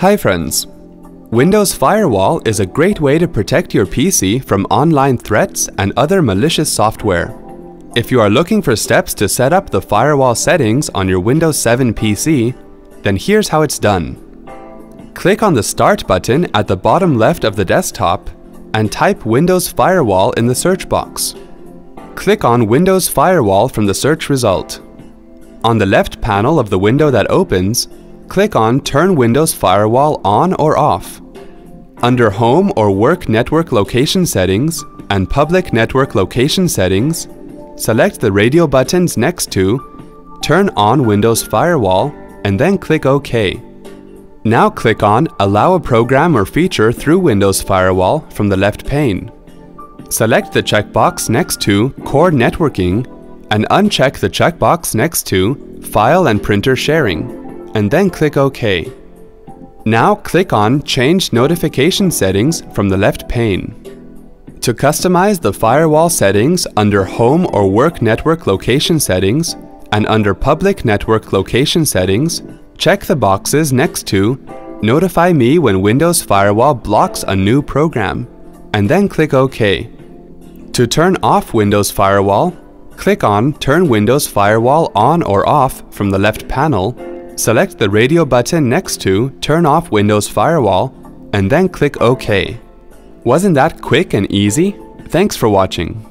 Hi friends! Windows Firewall is a great way to protect your PC from online threats and other malicious software. If you are looking for steps to set up the firewall settings on your Windows 7 PC, then here's how it's done. Click on the Start button at the bottom left of the desktop and type Windows Firewall in the search box. Click on Windows Firewall from the search result. On the left panel of the window that opens, click on Turn Windows Firewall on or off. Under Home or Work Network Location Settings and Public Network Location Settings, select the radio buttons next to Turn on Windows Firewall and then click OK. Now click on Allow a program or feature through Windows Firewall from the left pane. Select the checkbox next to Core Networking and uncheck the checkbox next to File and Printer Sharing, and then click OK. Now click on Change Notification Settings from the left pane. To customize the firewall settings under Home or Work Network Location Settings and under Public Network Location Settings, check the boxes next to Notify me when Windows Firewall blocks a new program, and then click OK. To turn off Windows Firewall, Click on Turn Windows Firewall on or off from the left panel, select the radio button next to Turn off Windows Firewall, and then click OK. Wasn't that quick and easy? Thanks for watching.